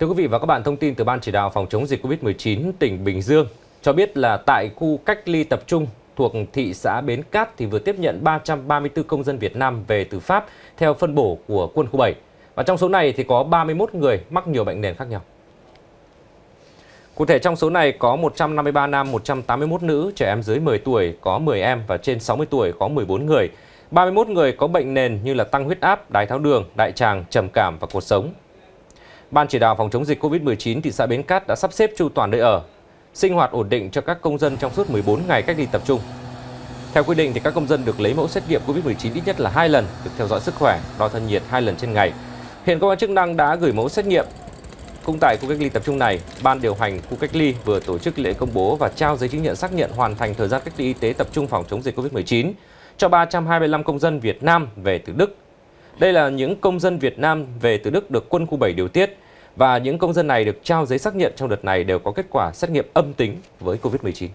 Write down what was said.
Thưa quý vị và các bạn, thông tin từ Ban chỉ đạo phòng chống dịch Covid-19 tỉnh Bình Dương cho biết là tại khu cách ly tập trung thuộc thị xã Bến Cát thì vừa tiếp nhận 334 công dân Việt Nam về từ Pháp theo phân bổ của quân khu 7. Và trong số này thì có 31 người mắc nhiều bệnh nền khác nhau. Cụ thể trong số này có 153 nam, 181 nữ, trẻ em dưới 10 tuổi có 10 em và trên 60 tuổi có 14 người. 31 người có bệnh nền như là tăng huyết áp, đái tháo đường, đại tràng, trầm cảm và cột sống. Ban chỉ đạo phòng chống dịch COVID-19 thị xã Bến Cát đã sắp xếp chu toàn nơi ở, sinh hoạt ổn định cho các công dân trong suốt 14 ngày cách ly tập trung. Theo quy định thì các công dân được lấy mẫu xét nghiệm COVID-19 ít nhất là 2 lần, được theo dõi sức khỏe, đo thân nhiệt 2 lần trên ngày. Hiện cơ quan chức năng đã gửi mẫu xét nghiệm cũng tại khu cách ly tập trung này, Ban điều hành khu cách ly vừa tổ chức lễ công bố và trao giấy chứng nhận xác nhận hoàn thành thời gian cách ly y tế tập trung phòng chống dịch COVID-19 cho 325 công dân Việt Nam về từ Đức. Đây là những công dân Việt Nam về từ Đức được quân khu 7 điều tiết và những công dân này được trao giấy xác nhận trong đợt này đều có kết quả xét nghiệm âm tính với COVID-19.